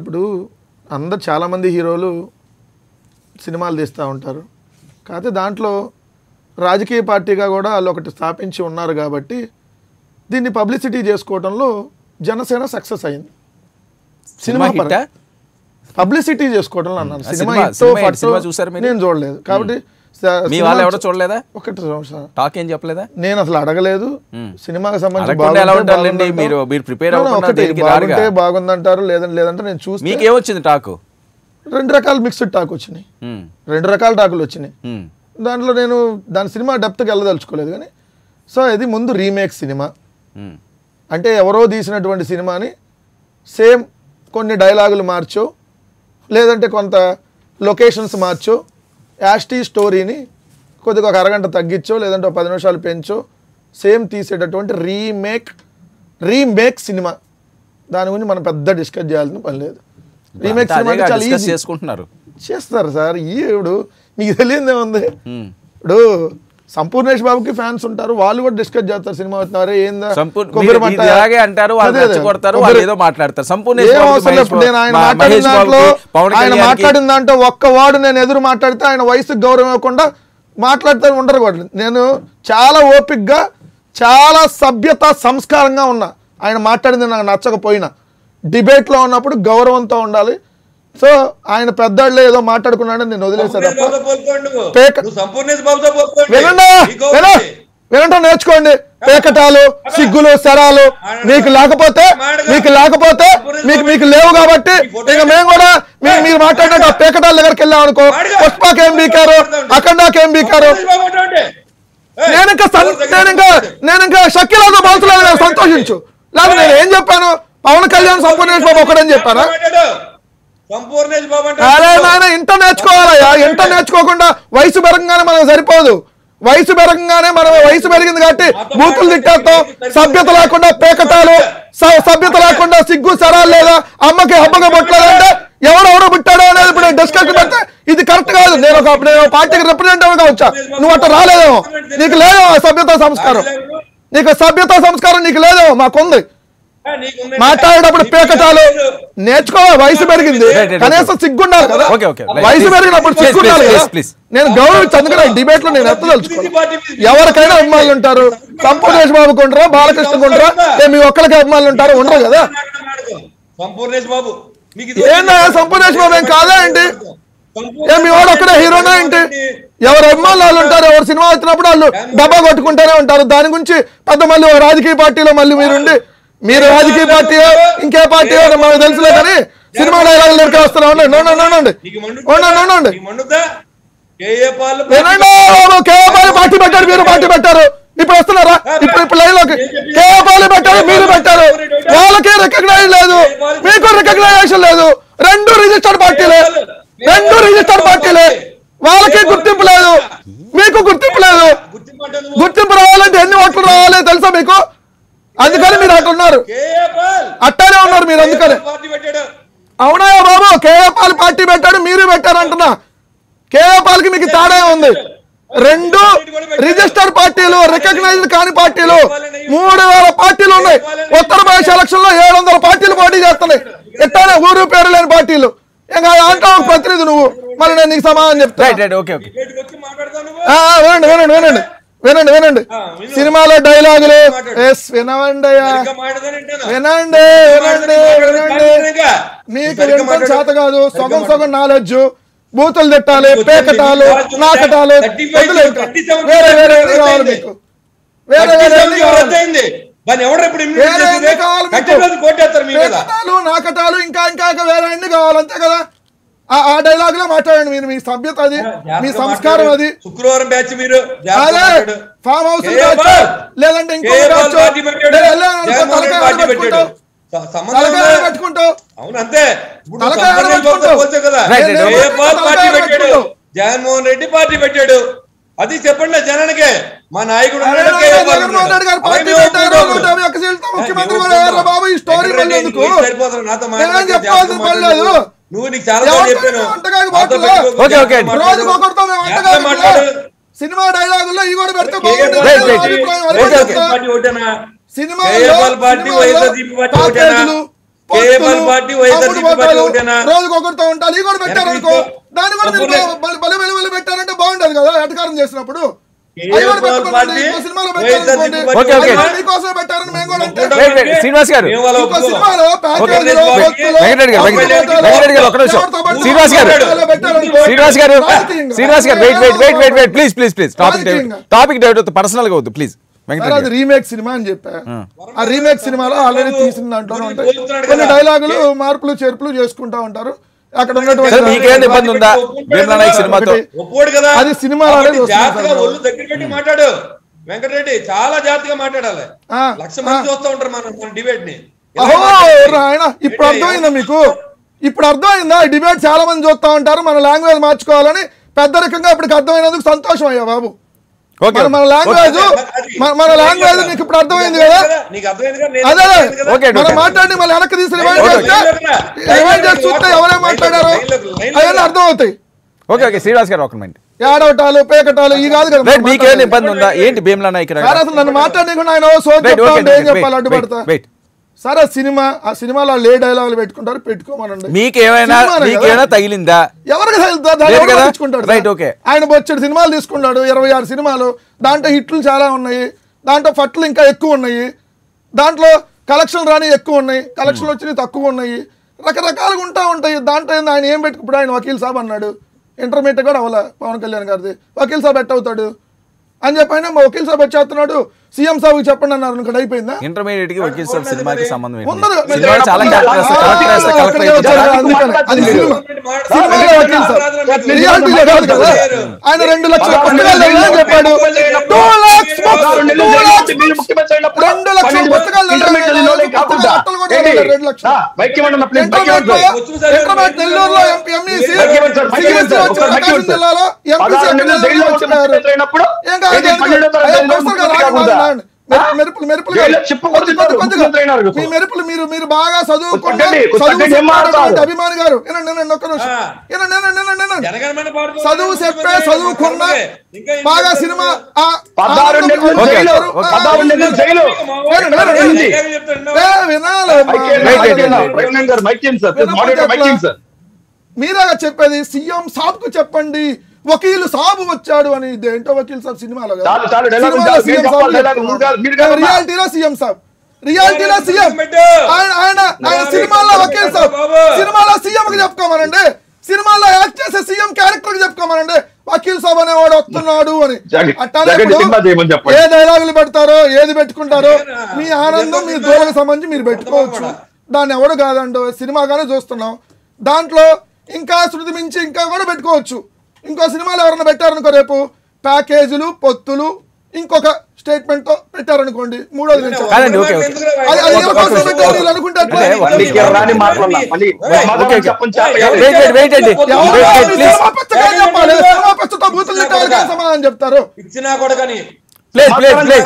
ఇప్పుడు అందరు చాలామంది హీరోలు సినిమాలు తీస్తూ ఉంటారు. కాకపోతే దాంట్లో రాజకీయ పార్టీగా కూడా వాళ్ళు ఒకటి స్థాపించి ఉన్నారు కాబట్టి దీన్ని పబ్లిసిటీ చేసుకోవడంలో జనసేన సక్సెస్ అయింది. సినిమా పబ్లిసిటీ చేసుకోవడంలో అన్నాను సినిమా? నేను చూడలేదు. కాబట్టి మీ వాళ్ళు ఎవడో చూడలేదా? ఒకటి టాక్ ఏం చెప్పలేదా? నేను అసలు అడగలేదు. సినిమాకి సంబంధించి. మీరు- మీరు రారుగా. బాగుంటే బాగుందంటారు లేదంటే లేదంటే నేను చూస్తే మీకేమొచ్చింది టాకు? రెండు రకాల మిక్స్డ్ టాక్ వచ్చినాయి. రెండు రకాల టాకులు వచ్చినాయి. దాంట్లో నేను దాని సినిమా డెప్త్కి వెళ్ళదలుచుకోలేదు కానీ సో ఇది ముందు రీమేక్ సినిమా. అంటే ఎవరో తీసినటువంటి సినిమాని సేమ్ కొన్ని డైలాగులు మార్చో లేదంటే కొంత లొకేషన్స్ మార్చో యాస్టీ స్టోరీని కొద్దిగా ఒక అరగంట తగ్గించో లేదంటే ఒక పది నిమిషాలు పెంచో సేమ్ తీసేటటువంటి రీమేక్ రీమేక్ సినిమా. దాని గురించి మనం పెద్ద డిస్కస్ చేయాల్సిన పని లేదు. రీమేక్ సినిమా చాలా ఈజీ. చేసుకుంటున్నారు. చేస్తారు సార్ ఈ ఇప్పుడు మీకు తెలియదే ఉంది. ఉమ్. ఇప్పుడు సంపూర్ణేష్ బాబుకి ఫ్యాన్స్ ఉంటారు. వాళ్ళు కూడా డిస్కస్ చేస్తారు సినిమా అవుతున్నారు ఏందా? అంటారు ఏదో మాట్లాడతారు. నేను ఆయన మాట్లాడిన దాంట్లో ఆయన మాట్లాడిన దాంట్లో ఒక్క వాడు నేను ఎదురు మాట్లాడితే ఆయన వయసుకు గౌరవం ఇవ్వకుండా మాట్లాడితే ఉండరు కూడా. నేను చాలా ఓపిక్గా చాలా సభ్యత సంస్కారంగా ఉన్నా. ఆయన మాట్లాడింది నాకు నచ్చకపోయినా. డిబేట్లో ఉన్నప్పుడు గౌరవంతో ఉండాలి. సో ఆయన పెద్దవాళ్ళే ఏదో మాట్లాడుకున్నాడని నేను ఒకటి. వినంటం నేర్చుకోండి. పేకటాలు సిగ్గులు శరాలు మీకు లేకపోతే మీకు లేకపోతే మీకు మీకు లేవు కాబట్టి ఇక మేము కూడా మీరు మీరు మాట్లాడినట్టు ఆ పేకటాల దగ్గరికి వెళ్ళాం అనుకో పుష్పకి ఏం బీకారు అఖండాకి ఏం బీకారు? నేను ఇంకా నేను ఇంకా నేను ఇంకా షక్కిలాతో పోల్చలేదు నేను సంతోషించు. లేదా నేను ఏం చెప్పాను? పవన్ కళ్యాణ్ సంపూర్ణేష్ బాబు ఒకడని చెప్పారా? ఇంట నేర్చుకోవాలయ్యా? ఇంట నేర్చుకోకుండా వయసు పెరగంగానే మనకు సరిపోదు. వయసు పెరగంగానే మనం వయసు పెరిగింది కాబట్టి బూతులు తిట్టేస్తాం సభ్యత లేకుండా పేకటాలు సభ్యత లేకుండా సిగ్గు సరాలు లేదా అమ్మకి హబ్బగా పుట్టలేదంటే ఎవడెవడో పుట్టాడో అనేది ఇప్పుడు డిస్కషన్ పెడితే ఇది కరెక్ట్ కాదు. నేను ఒక నేను పార్టీకి రిప్రజెంటేటివ్గా వచ్చా నువ్వు అట్లా రాలేదేమో. నీకు లేదేమో సభ్యత సంస్కారం. నీకు సభ్యత సంస్కారం నీకు లేదేమో. మాకుంది. మాట్లాడేటప్పుడు పేకటాలు. నేర్చుకోవాలి వయసు పెరిగింది. కనీసం సిగ్గుండాలి కదా. వయసు. పెరిగినప్పుడు సిగ్గుండాలి. నేను గౌరవించి అందుకనే డిబేట్లో నేను ఎత్తదలుచుకోను ఎవరికైనా అభిమానులు ఉంటారు. సంపూర్ణేష్ బాబు కొంటారా? బాలకృష్ణ కొంటారా? ఏ మీ ఒక్కరికి అభిమానులు ఉంటారు? ఉండరు కదా. సంపూర్ణేష్ బాబు మీకు ఇది ఏందా? సంపూర్ణేష్ బాబు ఏం కాదా ఏంటి? ఏ మీ వాడు ఒక్కడే హీరోనా ఏంటి? ఎవరు అభిమానులు వాళ్ళు ఉంటారు ఎవరు సినిమా వచ్చినప్పుడు వాళ్ళు డబ్బా కొట్టుకుంటూనే ఉంటారు. దాని గురించి పెద్ద మళ్ళీ ఒక రాజకీయ పార్టీలో మళ్ళీ మీరుండి మీరు రాజకీయ పార్టీయో ఇంకే పార్టీయో మాకు తెలుసులే కానీ సినిమా డైలాగులు లెక్క వస్తున్నా ఉండండి పార్టీ పెట్టారు మీరు పార్టీ పెట్టారు ఇప్పుడు వస్తున్నారా ఇప్పుడు ఇప్పుడు లైన్లోకి కేవపాలి పెట్టారు మీరు పెట్టారు వాళ్ళకి రికగ్నైజ్ లేదు మీకు రికగ్నైజేషన్ లేదు రెండు రిజిస్టర్డ్ పార్టీలే రెండు రిజిస్టర్డ్ పార్టీలే వాళ్ళకి గుర్తింపు లేదు మీకు గుర్తింపు లేదు గుర్తింపు అంటే నువ్వు గుర్తింపు రావాలంటే ఎన్ని ఓట్లు రావాలి తెలుసా మీకు అందుకని మీరు అట్లా ఉన్నారు కేఏ పాల్ అట్టానే పెట్టాడు. అవునా బాబు? కేఏపాల్ పార్టీ పెట్టాడు మీరు పెట్టారు అంటున్నా కేఏపాల్కి మీకు తేడా ఉంది. రెండు రిజిస్టర్ పార్టీలు రికగ్నైజ్డ్ కాని పార్టీలు మూడు వేల పార్టీలు ఉన్నాయి. ఉత్తరప్రదేశ్ ఎలక్షన్లో ఏడు వందల పార్టీలు పోటీ చేస్తున్నాయి. ఎట్టానే ఊరు పేరు లేని పార్టీలు. ఇంకా అంటావు ఒక ప్రతినిధి నువ్వు. మరి నేను నీకు సమాధానం చెప్తా. Right right okay okay. బయటకు వచ్చి మాట్లాడతావు నువ్వు? ఆ, వినండి వినండి వినండి. వినండి వినండి. సినిమాలో డైలాగులు. ఎస్ వినవండి? వినండి వినండి వినండి. మీకు మాట్లాడు. చేత కాదు. సగం. సగం నాలెడ్జ్ బూతులు తిట్టాలి పేకటాలు నాకటాలు. 35 వదిలేయ్ ఇంకా. 37 వేరే వేరే కావాలి. మీకు? వేరే వేరే నాకటాలు ఇంకా ఇంకా వేరే ఎన్ని కావాలి? అంతే కదా? ఆ ఆ డైలాగ్లో మాట్లాడండి. మీరు మీ సభ్యత అది మీ సంస్కారం. అది. శుక్రవారం బ్యాచ్ మీరు. Farm house. లేదంటే ఇంకో పెట్టుకుంటావు. అవును అంతే. జగన్మోహన్ రెడ్డి పార్టీ పెట్టాడు. అది చెప్పండి జనానికి. మా నాయకుడు ముఖ్యమంత్రి బాబు ఈ స్టోరీ చెప్పాల్సిన పని లేదు. నువ్వు నీకు చాలా చెప్పాను ఓకే, ఓకే. సినిమా డైలాగుల్లో ఇవి కూడా పెడితే బాగుంటుంది. రైట్. పార్టీ, అభిప్రాయం వైఎస్ఆర్ అదే ఓకే, చెప్తా. పార్టీ ఒకటేనా? పాల్ పార్టీ వైఎస్ఆర్సీపీ పార్టీ ఒకటేనా? ప్యాకేజీలు, కేఎంఆర్ పార్టీ, వైఎస్ఆర్ అమ్ముడు సిపి పార్టీ పోతాలు, ఒకటేనా? రోజుకి ఒకరితో ఉంటారు ఈ కూడా పెట్టారు అనుకో దాన్ని కూడా. బలి బలి పెట్టారంటే బాగుండదు కదా ఎటకారం చేసినప్పుడు శ్రీనివాస్ గారు. శ్రీనివాస్ గారు. Srinivas garu. Srinivas garu wait wait wait wait wait please please please topic. Topic divert అవుతుంది. పర్సనల్గా వద్దు ప్లీజ్ అది. రీమేక్ సినిమా అని చెప్పా. ఆ. రీమేక్ సినిమాలో ఆల్రెడీ తీసిన దాంట్లో ఉంటాయి. కొన్ని. డైలాగులు మార్పులు చేర్పులు చేసుకుంటా ఉంటారు. అక్కడ సార్ ఉన్నటువంటి మీకేమైనా ఇబ్బంది ఉందా? భీమ్లా నాయక్ సినిమాతో. కదా. అది జాగ్రత్తగా సార్. ఒళ్ళు దగ్గర పెట్టి మాట్లాడు. వెంకటరెడ్డి చాలా జాగ్రత్తగా మాట్లాడాలి. లక్ష మంది. చూస్తూ ఉంటారు మన మన డిబేట్ని ఆయన? ఇప్పుడు అర్థమైందా మీకు? ఇప్పుడు అర్థమైందా? ఈ డిబేట్ చాలా మంది చూస్తా ఉంటారు మన లాంగ్వేజ్ మార్చుకోవాలని పెద్ద రకంగా ఇప్పటికి అర్థమైనందుకు సంతోషం అయ్యా బాబు. మన లాంగ్వేజ్ మన లాంగ్వేజ్ నీకు ఇప్పుడు అర్థమైంది కదా? అదే మనం. మాట్లాడి మళ్ళీ వెనక్కి తీసి రివైండ్ ఓకే, చేస్తే ఓకే. రివైండ్ చేసి చూస్తే ఎవరే మాట్లాడారో అవన్నీ అర్థం అవుతాయి ఓకే ఓకే శ్రీనివాస్ గారు ఒక మినిట్ ఏడవటాలు పేకటాలు ఈ కాదు కదా మీకేమైనా. ఇబ్బంది ఉందా? ఏంటి భీమ్లా నాయక్ అసలు నన్ను మాట్లాడనీకుండా ఆయన సో Wait, చెప్తా okay, ఉంటే ఏం wait, చెప్పాలి? అడ్డుపడతా. సరే సినిమా ఆ సినిమాలో లే డైలాగులు పెట్టుకుంటారు పెట్టుకోమనండి. సినిమానే కదా. మీకేమైనా తగిలిందా? ఎవరికి తెలుస్తా? దాన్ని లేదు ఎవరు కదా? పట్టించుకుంటాడు? Right, sir? okay. ఆయన బొచ్చడు సినిమాలు తీసుకున్నాడు ఇరవై ఆరు సినిమాలు. దాంట్లో హిట్లు చాలా ఉన్నాయి. దాంట్లో ఫట్లు ఇంకా ఎక్కువ ఉన్నాయి. దాంట్లో కలెక్షన్ రాని ఎక్కువ ఉన్నాయి. కలెక్షన్ వచ్చినవి తక్కువ ఉన్నాయి. రకరకాలుగా ఉంటా ఉంటాయి. దాంట్లో ఆయన ఏం పెట్టుకు ఇప్పుడు ఆయన వకీల్ సాబ్ అన్నాడు. ఇంటర్మీడియట్ కూడా అవ్వాల పవన్ కళ్యాణ్ గారిది. వకీల్ సాబ్ ఎట్ అవుతాడు అని చెప్పి ఆయన మా వకీల్ సాబ్ వచ్చేస్తున్నాడు సీఎం సాబ్ చెప్పండి అన్నారు ఇక్కడ అయిపోయిందా? ఇంటర్మీడియట్కి వకీల్ సాబ్ సినిమాకి సంబంధం ఆయన రెండు లక్షల పుస్తకాలు చెప్పాడు. టూ లాక్స్ రెండు లక్షల పుస్తకాలు. రెండు లక్షలు ఇంటర్మీడియట్ నెల్లూరులో జిల్లాలో ఎంపీసీ వచ్చినారు ఏం మెరుపులు. మీ మీరు మీరు బాగా? అభిమాని గారు. ఒక్క నిమిషం. చదువు చెప్పే చదువుకున్న బాగా? సినిమా వినాలి మీరే చెప్పేది సీఎం సాబ్కు చెప్పండి. వకీలు సాబు వచ్చాడు అని ఇదేంటో వకీల్ సాబ్ సినిమాలో. రియాలిటీలో సీఎం సాబ్. రియాలిటీలో సీఎం. ఆయన ఆయన సినిమాలో వకీల్ సాబ్. సినిమాలో సీఎం కి చెప్పుకోమనండి. సినిమాలో యాక్ట్ చేసే సీఎం క్యారెక్టర్కి చెప్పుకోమనండి. వకీల్ సాబ్ అనేవాడు వస్తున్నాడు అని. అట్టానే. ఏ డైలాగులు పెడతారో ఏది పెట్టుకుంటారో మీ ఆనందం మీ దూరకు సంబంధించి మీరు పెట్టుకోవచ్చు. దాన్ని ఎవడు కాదండో సినిమాగానే చూస్తున్నాం. దాంట్లో ఇంకా శృతి మించి ఇంకా కూడా పెట్టుకోవచ్చు. ఇంకో సినిమాలు ఎవరైనా పెట్టారనుకో రేపు ప్యాకేజీలు పొత్తులు ఇంకొక స్టేట్మెంట్తో పెట్టారనుకోండి మూడోది కానీ సమాధానం చెప్తారు ఇచ్చినా కొడకని please please please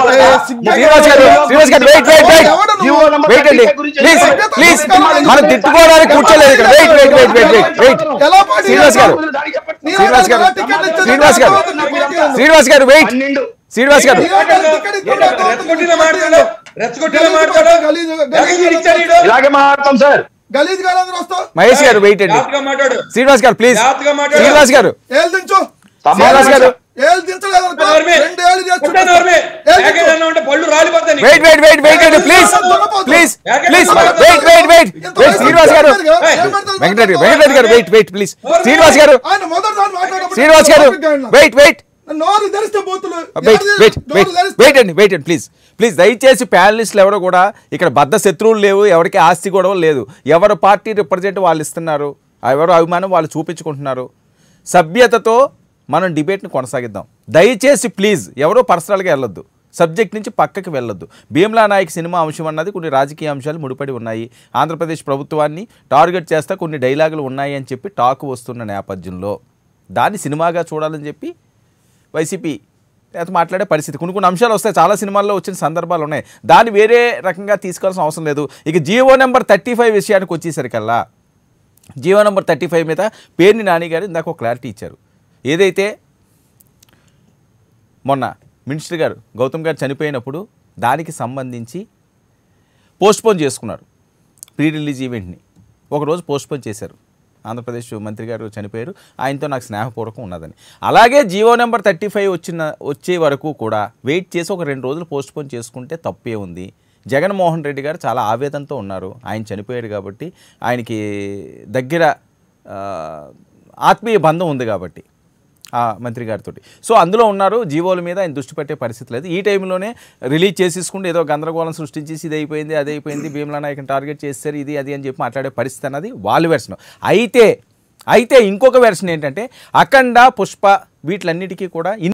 Srinivas garu Srinivas garu wait wait wait? Wait అండి. ప్లీజ్ ప్లీజ్ మనం తిట్టుకోవడానికి కూర్చోలేదు ఇక్కడ. Wait wait wait wait wait wait ఎలా పాటి శ్రీనివాస్ గారు. శ్రీనివాస్ గారు. శ్రీనివాస్ గారు. శ్రీనివాస్ గారు వెయిట్ శ్రీనివాస్ గారు. ఇలాగే మాట్లాడతాం సార్ మహేష్ గారు వెయిట్ అండి. శ్రీనివాస్ గారు ప్లీజ్. శ్రీనివాస్ గారు. శ్రీనివాస్ గారు. ఏళ్ళు దించలేదు పళ్ళు రాలిపోతాయి. వెయిట్ వెయిట్ వెయిట్ వెయిట్ అండి please please please wait wait wait wait Srinivas garu. Venkatareddy Venkatareddy గారు wait wait please Srinivas garu. Srinivas garu. Wait wait wait అండి వెయిట్ అండి ప్లీజ్ ప్లీజ్ దయచేసి ప్యానలిస్టులు ఎవరు కూడా ఇక్కడ బద్ద శత్రువులు లేవు ఎవరికి ఆస్తి గొడవ లేదు. ఎవరు పార్టీ రిప్రజెంట్ వాళ్ళు ఇస్తున్నారు ఎవరు అభిమానం వాళ్ళు చూపించుకుంటున్నారు. సభ్యతతో మనం డిబేట్ని కొనసాగిద్దాం. దయచేసి ప్లీజ్ ఎవరో పర్సనల్గా వెళ్ళొద్దు. సబ్జెక్ట్ నుంచి పక్కకి వెళ్ళొద్దు. భీమ్లా నాయక్ సినిమా అంశం అన్నది కొన్ని రాజకీయ అంశాలు ముడిపడి ఉన్నాయి. ఆంధ్రప్రదేశ్ ప్రభుత్వాన్ని టార్గెట్ చేస్తే కొన్ని డైలాగులు ఉన్నాయి అని చెప్పి టాక్ వస్తున్న నేపథ్యంలో. దాన్ని సినిమాగా చూడాలని చెప్పి వైసీపీ నేత మాట్లాడే పరిస్థితి. కొన్ని కొన్ని అంశాలు వస్తాయి. చాలా సినిమాల్లో వచ్చిన సందర్భాలు ఉన్నాయి. దాన్ని వేరే రకంగా తీసుకోవాల్సిన అవసరం లేదు. ఇక జియో నెంబర్ థర్టీ ఫైవ్ విషయానికి వచ్చేసరికల్లా జియో నెంబర్ థర్టీ ఫైవ్ మీద పేర్ని నాని గారు ఇందాక ఒక క్లారిటీ ఇచ్చారు. ఏదైతే మొన్న మినిస్టర్ గారు గౌతమ్ గారు చనిపోయినప్పుడు దానికి సంబంధించి పోస్ట్పోన్ చేసుకున్నారు ప్రీ రిలీజ్ ఈవెంట్ని. ఒకరోజు పోస్ట్పోన్ చేశారు. ఆంధ్రప్రదేశ్ మంత్రి గారు చనిపోయారు. ఆయనతో నాకు స్నేహపూర్వకం ఉన్నదని. అలాగే జియో నెంబర్ థర్టీ ఫైవ్ వచ్చిన వచ్చే వరకు కూడా వెయిట్ చేసి ఒక రెండు రోజులు పోస్ట్పోన్ చేసుకుంటే తప్పే ఉంది. జగన్మోహన్ రెడ్డి గారు చాలా ఆవేదనతో ఉన్నారు. ఆయన చనిపోయాడు కాబట్టి ఆయనకి దగ్గర ఆత్మీయ బంధం ఉంది కాబట్టి. మంత్రి గారితో సో అందులో ఉన్నారు జీవోల మీద ఆయన దృష్టి పెట్టే పరిస్థితి లేదు. ఈ టైంలోనే రిలీజ్ చేసేసుకుంటే ఏదో గందరగోళం సృష్టించేసి ఇది అయిపోయింది అది అయిపోయింది భీమలా నాయకుని టార్గెట్ చేస్తారు ఇది అది అని చెప్పి మాట్లాడే పరిస్థితి అన్నది వాళ్ళ వెర్షన్. అయితే అయితే ఇంకొక వెర్షన్ ఏంటంటే అఖండ పుష్ప వీటిలన్నిటికీ కూడా